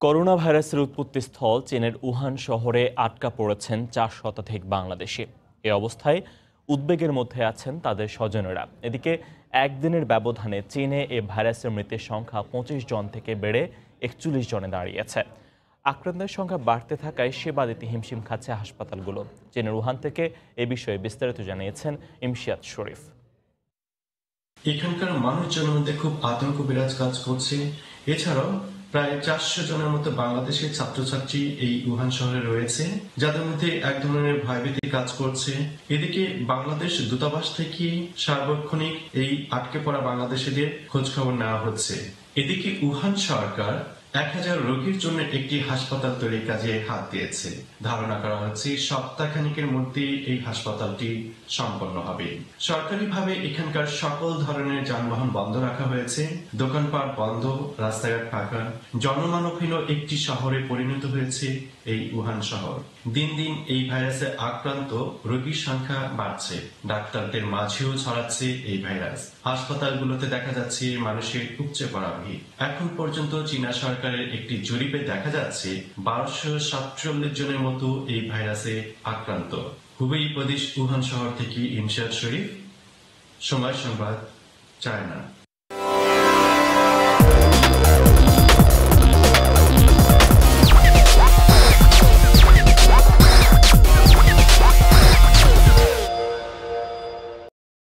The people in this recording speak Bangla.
করোনা ভাইরাসের উৎপত্তি স্থল চীনের উহান শহরে আটকা পড়েছেন চার শতাধিক বাংলাদেশি। এ অবস্থায় উদ্বেগের মধ্যে আছেন তাদের স্বজনেরা। এদিকে, একদিনের ব্যবধানে চীনে এ ভাইরাসের মৃতের সংখ্যা পঁচিশ জন থেকে বেড়ে একচল্লিশ জনে দাঁড়িয়েছে। আক্রান্তের সংখ্যা বাড়তে থাকায় সেবা দিতে হিমশিম খাচ্ছে হাসপাতালগুলো। চীনের উহান থেকে এ বিষয়ে বিস্তারিত জানিয়েছেন ইমশিয়াদ শরীফ। এখানকার মানুষজনের মধ্যে খুব আতঙ্ক বিরাজ কাজ করছে। এছাড়াও প্রায় চারশো জনের মতো বাংলাদেশের ছাত্রছাত্রী এই উহান শহরে রয়েছে, যাদের মধ্যে এক ধরনের ভয়ভীতি কাজ করছে। এদিকে বাংলাদেশ দূতাবাস থেকে সার্বক্ষণিক এই আটকে পড়া বাংলাদেশিদের খোঁজ খবর নেওয়া হচ্ছে। এদিকে উহান সরকার এক হাজার রোগীর জন্য একটি হাসপাতাল তৈরির কাজে হাত দিয়েছে। ধারণা করা হচ্ছে সপ্তাহখানিকের মধ্যে এই হাসপাতালটি সম্পন্ন হবে। সরকারিভাবে এখানকার সকল ধরনের যানবাহন বন্ধ রাখা হয়েছে। দোকানপাট বন্ধ, রাস্তাঘাট ফাঁকা, জনমানবহীন একটি শহরে পরিণত হয়েছে এই উহান শহর। দিন দিন এই ভাইরাসে আক্রান্ত রোগীর সংখ্যা বাড়ছে। ডাক্তারদের মাঝেও ছড়াচ্ছে এই ভাইরাস। হাসপাতালগুলোতে দেখা যাচ্ছে মানুষের উপচে পড়া ভিড় এখন পর্যন্ত চীনা সরকারের একটি জরিপে দেখা যাচ্ছে বারোশো সাতচল্লিশ জনের মতো এই ভাইরাসে আক্রান্ত। হুবেই প্রদেশ, উহান শহর থেকে ইমশাদ শরীফ, সময় সংবাদ, চায়না।